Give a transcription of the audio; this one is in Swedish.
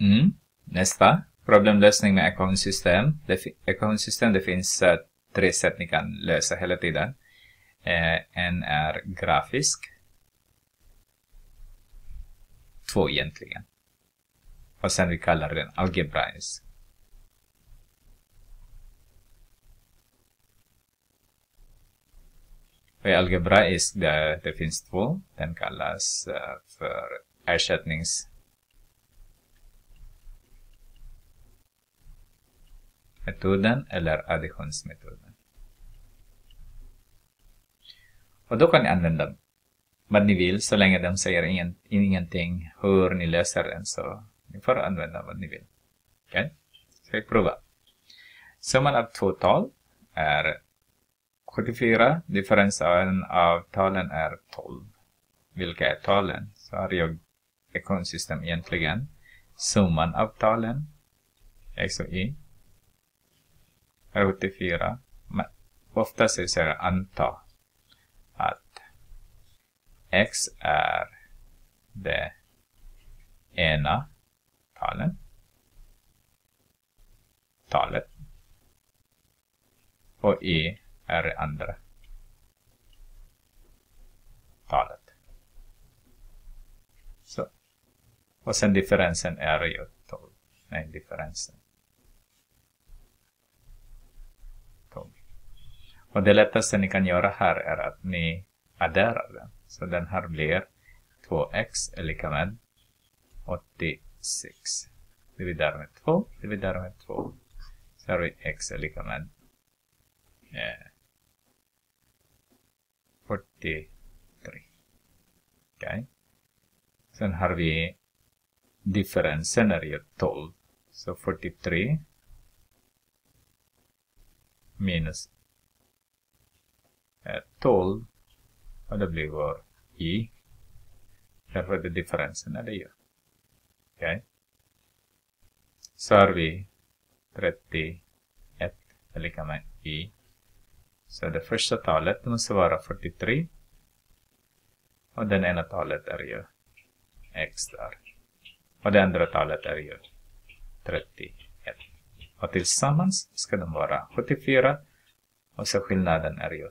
Mm. Nästa. Problemlösning med ekvationssystem. Ekvationssystem, det finns uh, tre sätt ni kan lösa hela tiden. Uh, en är grafisk. Två egentligen. Och sen vi kallar den algebraisk. Och algebraisk, det, det finns två. Den kallas uh, för ersättnings metoden eller additionsmetoden. Och då kan ni använda vad ni vill så länge de säger ingen, ingenting hur ni löser den så ni får använda vad ni vill. Okej? Okay? Ska vi prova. Summan av två tal är 74. Differensen av talen är 12. Vilka är talen? Så har jag ekonsystem egentligen. Summan av talen, x och y, 74. Men oftast är det anta att x är det ena talen, talet och y är det andra talet. Så. Och sen differensen är ju 12. Nej, differensen. Och det lättaste ni kan göra här är att ni adderar den. Så den här blir 2x är lika med 86. Dividerar med 2, dividerar med 2. Så har vi x är lika med eh, 43. Okej. Okay. Sen har vi differensen är ju 12. Så 43 minus Eh, 12 och det blir vår i. Därför är det differensen är det ju. Okej. Okay. Så har vi 31 är lika med i. Så det första talet måste vara 43. Och den ena talet är ju x där. Och det andra talet är ju 31. Och tillsammans ska de vara 74. Och så skillnaden är ju